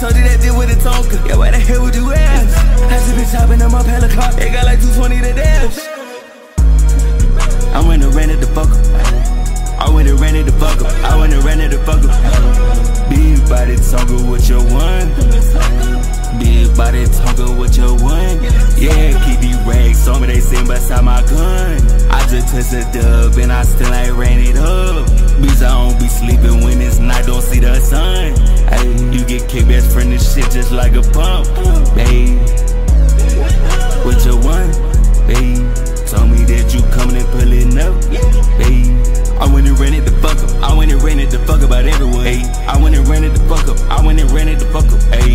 told you that did with a Tonka. Yeah, why the hell would you ask? I just been chopping up my car. It got like 220 to dash. I went and rented the fuck up. I went and rented the fuck up. I went and rented the fuck up. Big body Tonka with your one. Big body Tonka with your one. Yeah, keep these rags on me, they sitting beside my gun. I just touched a dub and I still ain't ran it up. Bitch, I don't be sleeping when it's night, don't see the just like a pump. Babe, with your one, babe. Told me that you coming and pulling up, babe. I went and rented the fuck up. I went and rented the fuck about everyone. Hey, I went and rented the fuck up. I went and rented the fuck up. Hey,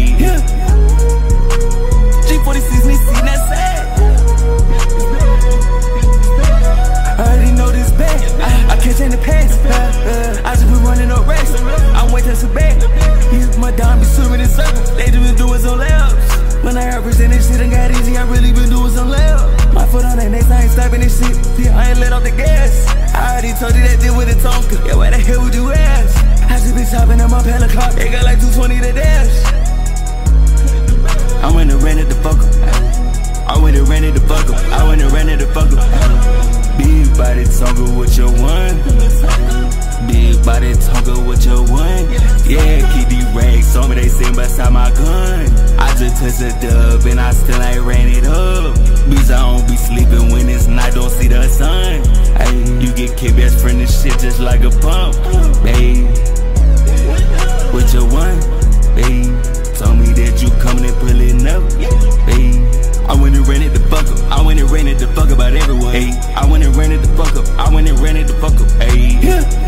and up. Big body Tonka with your one. Big body Tonka with your one. Yeah, keep these rags on me, they sitting beside my gun. I just touched a dub and I still ain't ran it up. Bitch, I don't be sleeping when it's night, don't see the sun. Hey, you get kicked best friend this shit just like a pump. Babe, with your one, babe. Told me that you coming and pulling up, babe. I went and ran rented the fuck up. I went and rented the fuck about everyone. Hey, I went and rented the fuck up. I went and ran rented the fuck up. Yeah. Yeah,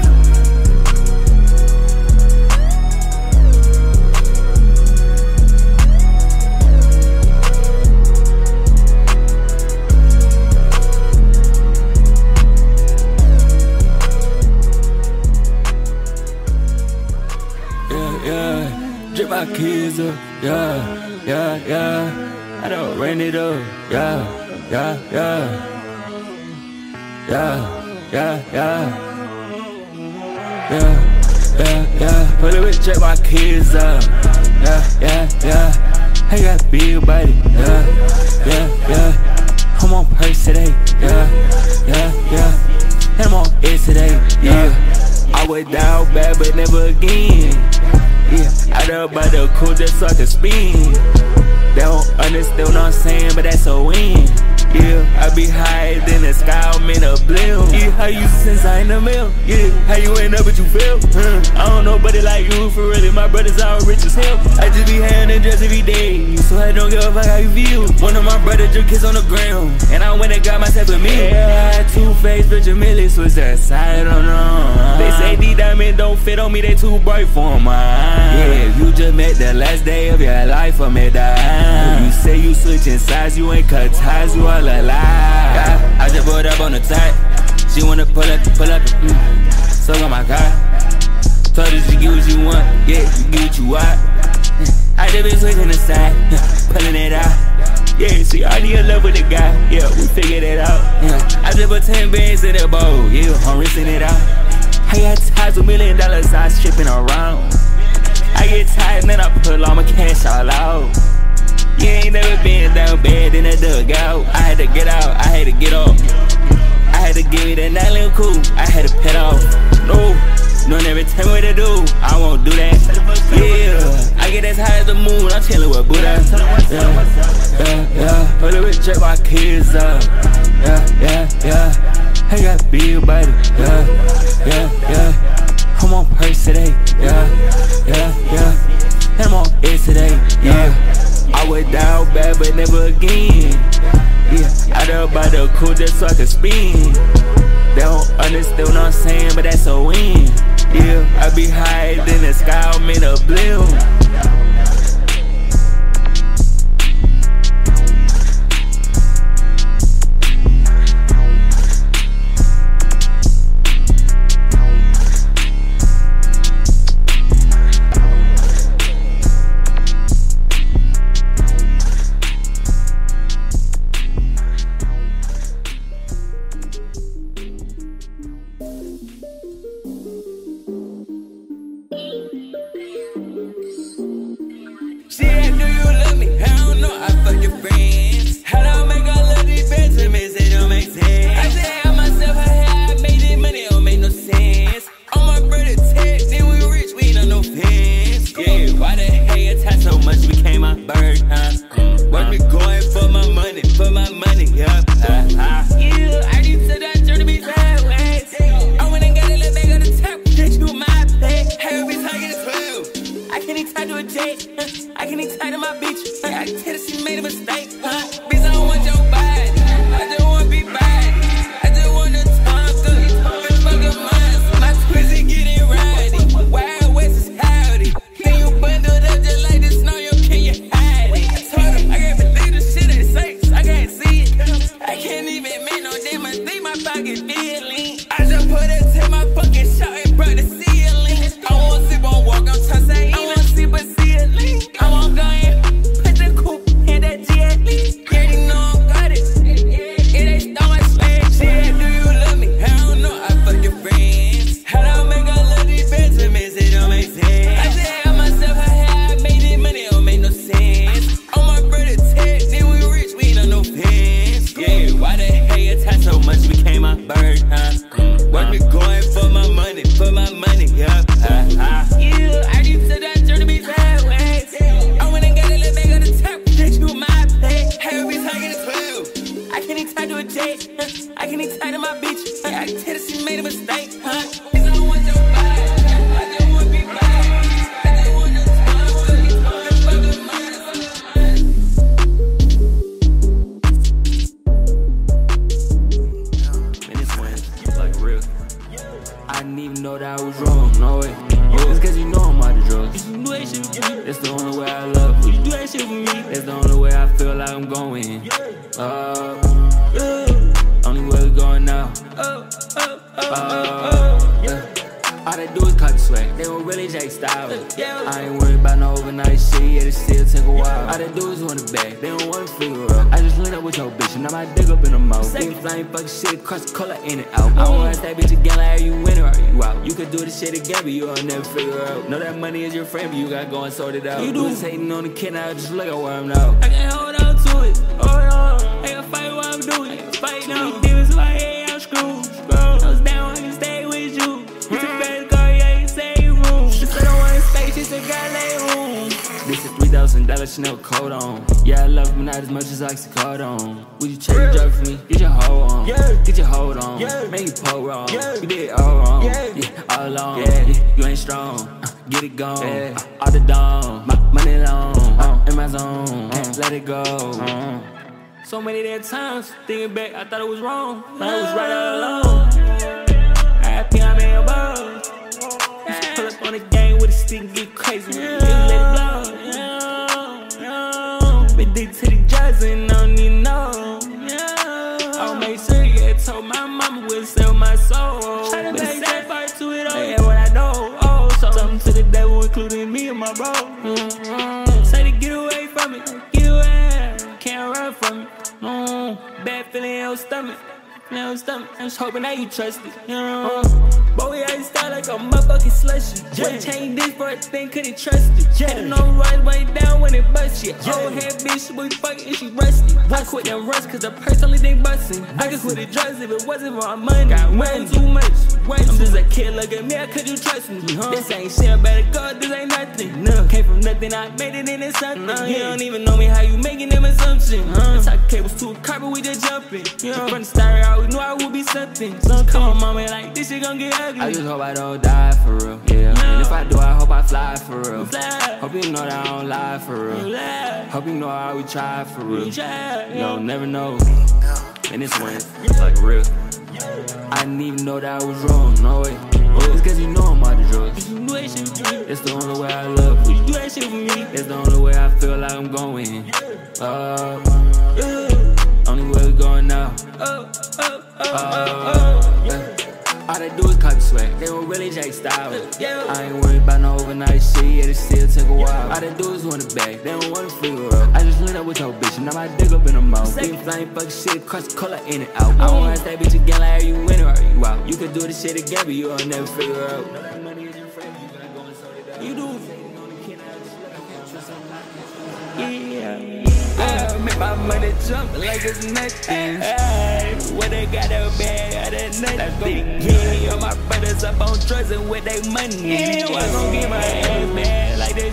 Yeah, yeah, yeah. Yeah, yeah, yeah. Yeah, yeah. Put it with check my kids up. Yeah, yeah, yeah. I got big body. Yeah, yeah, yeah. I'm on purse today. Yeah, yeah, yeah. And I'm on it today. Yeah. I went down bad, but never again. Yeah, I done by the cool just so I can spin. They don't understand what I'm saying, but that's a win. Yeah, I be higher than the sky, I'm in a blimp. Yeah, how you since I in the mail? Yeah, how you end up but you feel? Huh? I don't know nobody like you for really. My brothers all rich as hell. I just be handing dress every day, so I don't give a fuck how you feel. One of my brothers just kiss on the ground, and I went and got myself a meal. Yeah, two face, but Jamila switch that side on them. They say these diamonds don't fit on me, they too bright for mine. Yeah, if you just met the last day of your life, I'm at the You say you switching sides, you ain't cut ties, you all alive. I just put up on the tight. She wanna pull up, pull up, mm. So got my car. Told her she get what you want, yeah, you get what you want. I just been switching the side, pulling it out. Yeah, she already in love with the guy. Yeah, we figured it out. Yeah, I just put 10 bands in the bowl. Yeah, I'm rinsing it out. I got ties with million dollars, I shipping around. I get tired and then I pull all my cash all out. You ain't never been down bad in the dugout. I had to get out, I had to get off. I had to give that night little cool. I had to pet off. No, no, never tell me what to do. I won't do that. Yeah, I get as high as the moon. I'm chilling with Buddha. Yeah, yeah, yeah. Hold it, check my kids up. Yeah, yeah, yeah. I got big body. Yeah, yeah, yeah. I'm on purse today. Yeah, yeah, yeah. And I'm on it today. Yeah. I went down bad, but never again. Yeah, I done by the cool just so I can spin. They don't understand what I'm saying, but that's a win. Yeah, I be higher than the sky, I'm in a blimp. Want it back. They don't want to figure out. I just linked up with your bitch and I might dig up in the mouth. Second. Big flame fucking shit, cross the color in and out. I don't ask that bitch again like are you in or are you out? You could do this shit again, but you'll never figure out. Know that money is your friend, but you gotta go and sort it out. You do. Hating on the kid now? Just look at where I'm now. I can't hold on to it. Oh, hold on. I gotta fight what I'm doing. Fight now. Demons in my head, I'm screwed. $50,000 Chanel coat on. Yeah, I love him not as much as oxycodone. Would you check your drug for me? Get your hold on. Yeah. Get your hold on. Yeah. Make you pull wrong. Yeah. You did all wrong. Yeah. yeah all alone. Yeah. yeah. You ain't strong. Uh, get it gone. Yeah. Uh, all the dome. My money long. Uh, in my zone. Uh, let it go. Uh, so many dead times. Thinking back, I thought it was wrong. But I was right all alone. Happy I'm in a. Pull up on the gang with a stick and get crazy. Yeah. Deep to the drugs and I don't even know. I'll make sure you told my mama would sell my soul. Try to make that to it all. Yeah, what I know. Oh, so something to the devil, including me and my bro. Mm-hmm. Say to get away from it. Get away. Can't run from it. Mm. Bad feeling in your stomach. In your stomach. I'm just hoping that you trust it. You know? Boy, we ain't style like a motherfucking slushy. Yeah. change this for a thing, couldn't trust it. Yeah. Had no right way down it bust shit. Yeah. Old head bitch, we fucking she rusty. I quit them rust cause the personally they bustin'. I could quit the drugs if it wasn't for my money. Got way too much. Way I'm just a kid, look at me, how could you trust me? This ain't shit, better go, this ain't nothing. No. Came from nothing, I made it in into something. You don't even know me, how you making them assumptions? Uh. Talk cables to a carpet, we just jumping. Yeah. From the start, I always knew I would be something. So come on, mama, like this shit gon' get ugly. I just hope I don't die for real. Yeah. And if I do, I hope I fly for real. Fly. Hope you know that I don't lie for real. Fly. Hope you know how we try for real. You'll never know. And this one, like real. I didn't even know that I was wrong, no way. It's cause you know I'm out of drugs. You do that shit for me. It's the only way I love you. You do that shit for me. It's the only way I feel like I'm going. Uh, Uh, only way we going now. uh, uh, All they do is the swag. They were really Jake style. Yeah. I ain't worried about no overnight shit. Yeah, it still take a while. All they do is want it back. They don't want to figure out. I just linked up with your bitch and I might dig up in the mouth. Big flame fucking shit, cross color in and out. I don't ask that bitch again like are you in or are you out? You could do this shit again, but you'll never figure out. You do. I I I. Yeah. Make my money jump like it's nothing. Hey, when they got a bag out of nothing. Yeah, all my brothers up on drugs and with their money. Yeah,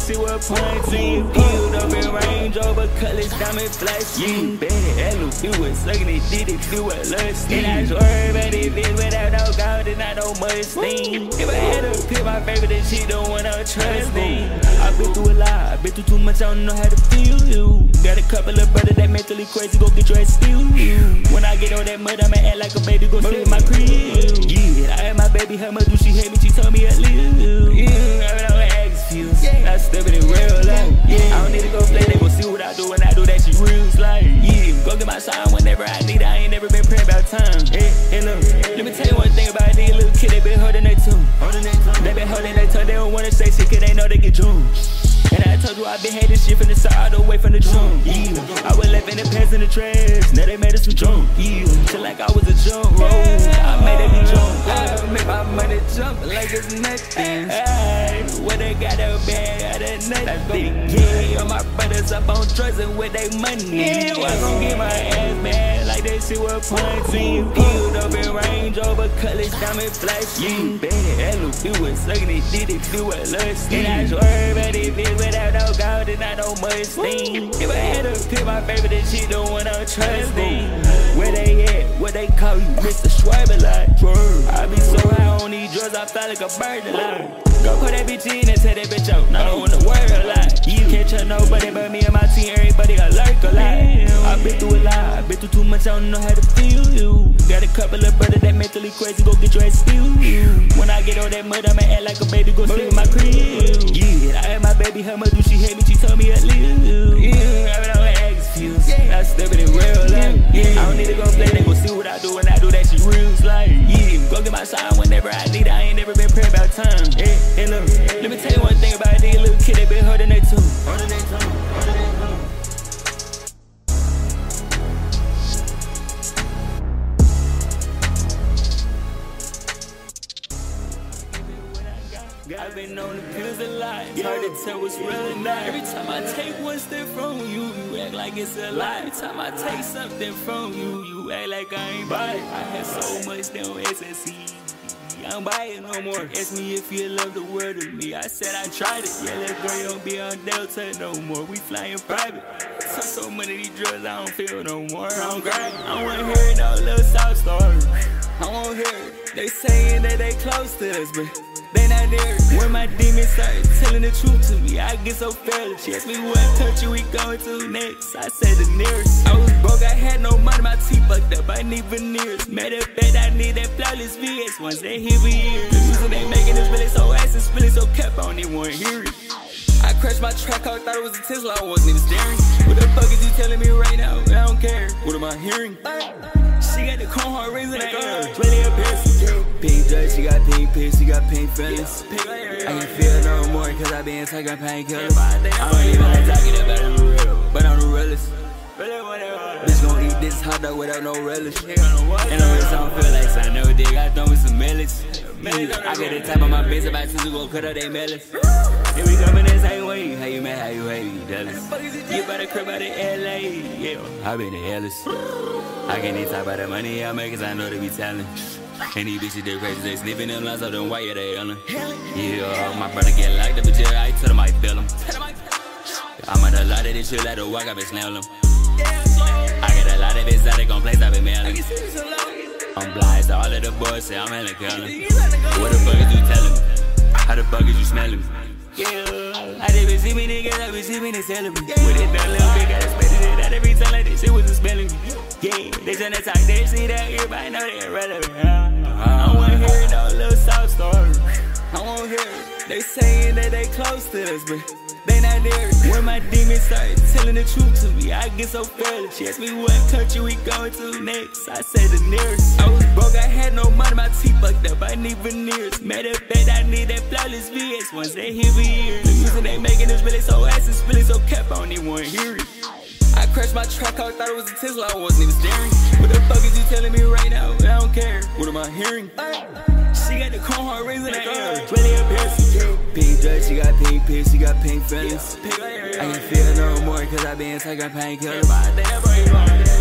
that shit was pointing. Peeled up in Range Rover, colors, diamond flash. Yeah, bad, do it, sucking it, did it, do it, lust. And I swear about it, without no gold and not no steam. If I had to pick my favorite, then she don't wanna trust me. I've been through a lot, I've been through too much, I don't know how to feel you. Got a couple of brothers that mentally crazy, go get your ass steal you. When I get on that mud, I'ma act like a baby, go sit in my crib. Yeah, I had my baby, how much do she hate me? She told me a little. They get drunk. And I told you I been hating shit from the side away from the jump. Yeah, I was in the pants in the trash. Now they made us some jump. Yeah, feel like I was a jump roll. Oh, I made it be jump. I make my money jump like it's nothing. Hey, when they got a bag of nothing. Yeah, all my brothers up on drugs and with their money. Yeah, I gon' get my ass mad like that shit was pointing. Peeled up in Range Rover, colors, diamond flash. Yeah, mm, bad, Elu, do it, sucking it, did it, do it, lust. And I swear about it, bitch, without no gold and not no steam. If I had to pick my favorite, then she don't wanna trust me. Where they at? What they call you, Mr. Schwaber like? I be so high on these drugs, I feel like a bird alive. Go call that bitch in and tell that bitch out. I don't wanna worry a lot. You can't trust nobody but me and my team, everybody alert a lot. I've been through a lot, I've been through too much, I don't know how to feel you. Got a couple of brothers that mentally crazy, go get your ass you. When I get on that mud, I'ma act like a baby, go sleep in my crib. Yeah, I had my baby, how much do she hate me? She told me a little. Yeah, I mean, I'm ask you. I step in real life. Yeah, I don't need to go play, they gon' see what I do when I do that shit real like. Yeah, go get my sign whenever something from you, you act like I ain't buy it. I had so much down SSE. I don't buy it no more. Ask me if you love the world of me. I said I tried it. Yeah, that girl don't be on Delta no more. We flying private. Took so many these drugs, I don't feel no more. I'm great. I wanna hear no little soft story. I won't hear it. They saying that they close to us, but they not there. When my demons start telling the truth to me, I get so fearless. She asked me what country we going to next. I said the nearest. I was broke, I had no money, my teeth fucked up. I need veneers. Made a bet I need that flawless VS once they hear me. The they making is really so ass, it's so kept on it, won't hear it. I crashed my track car, thought it was a Tesla, I wasn't even staring. What the fuck is you telling me right now? I don't care. What am I hearing? She got the cone hard rings in her. Uh, really a piercing. Pink dress, she got pink pics, she got pink feelings. I can feel no more cause I been taking painkillers. I don't even like talking about it for real, but I'm the realest. Bitch gon' eat this hot dog without no relish. And the rest I don't feel like I know dick, I throw me some millets. I get the type of my bitch about to go cut out they melons. Here we coming the same way. How you mad? How you hate? You jealous? You better crib out in LA. Yeah, I been the hellest. I can't even talk about the money I make cause I know they be telling. And these bitches they crazy, they sniffing them lines up them white, yeah, they yelling. Yeah, my brother get locked up in jail, I tell them I feel him. I'm on a lot of this shit, like the walk, I been snail. I got a lot of exotic on place, I been mailing. I'm blind, so all of the boys say I'm hella killing. What the fuck is you telling me? How the fuck is you smelling me? Yeah, I did been see me niggas, I been see me, they selling me. With it done little bit, gotta spend it that every time like this shit was spelling me. Yeah, they tryna talk that shit out, everybody know they irrelevant. I don't wanna hear no little soft story. I won't hear it. They saying that they close to us, but they not there. When my demons start telling the truth to me, I get so fearless. She asked me what country we going to next. I said the nearest. I was broke, I had no money, my teeth fucked up. I need veneers. Made a bet I need that flawless VS once they hear me. The music they making is really so ass, it's really so kept on, they won't hear it. I crashed my truck, I thought it was a Tesla, I wasn't even staring. What the fuck is you telling me right now? I don't care. What am I hearing? She got the cone heart raising the air. Really a bitch. Pink dress, she got pink piss, she got pink feelings. I can feel no more cause I been taking painkillers.